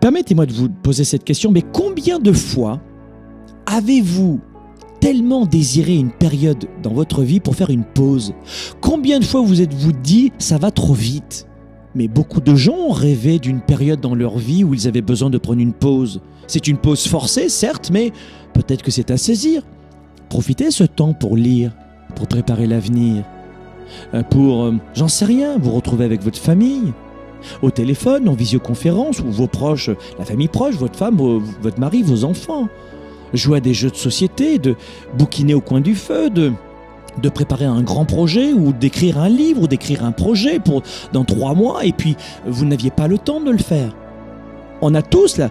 Permettez-moi de vous poser cette question, mais combien de fois avez-vous tellement désiré une période dans votre vie pour faire une pause? Combien de fois vous êtes-vous dit ça va trop vite Mais beaucoup de gens ont rêvé d'une période dans leur vie où ils avaient besoin de prendre une pause. C'est une pause forcée, certes, mais peut-être que c'est à saisir. Profitez ce temps pour lire, pour préparer l'avenir, euh, pour, euh, j'en sais rien, vous retrouver avec votre famille, au téléphone, en visioconférence, ou vos proches, la famille proche, votre femme, votre mari, vos enfants. Jouer à des jeux de société, de bouquiner au coin du feu, de, de préparer un grand projet ou d'écrire un livre ou d'écrire un projet pour dans trois mois et puis vous n'aviez pas le temps de le faire. On a tous la,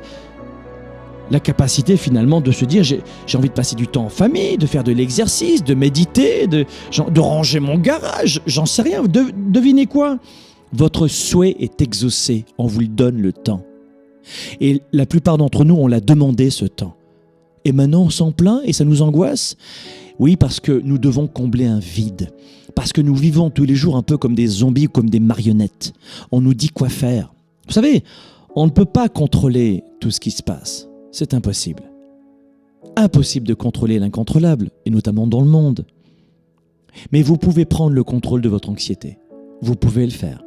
la capacité finalement de se dire j'ai envie de passer du temps en famille, de faire de l'exercice, de méditer, de, de ranger mon garage, j'en sais rien. devinez quoi? Votre souhait est exaucé, on vous le donne le temps. Et la plupart d'entre nous, on l'a demandé ce temps. Et maintenant, on s'en plaint et ça nous angoisse? Oui, parce que nous devons combler un vide. Parce que nous vivons tous les jours un peu comme des zombies ou comme des marionnettes. On nous dit quoi faire. Vous savez, on ne peut pas contrôler tout ce qui se passe. C'est impossible. Impossible de contrôler l'incontrôlable, et notamment dans le monde. Mais vous pouvez prendre le contrôle de votre anxiété. Vous pouvez le faire.